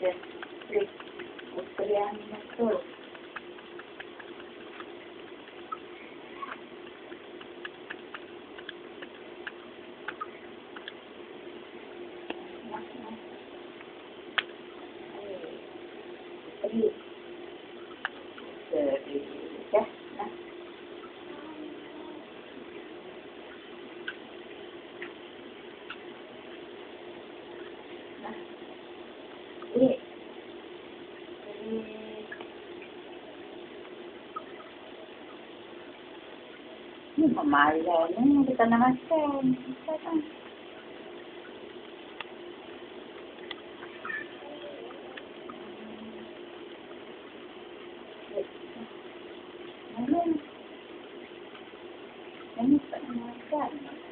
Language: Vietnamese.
Yes, yes, please. Australiano na to. Please. Sorry. Mak marah ni, dia tak nak makan. Mana? Mana?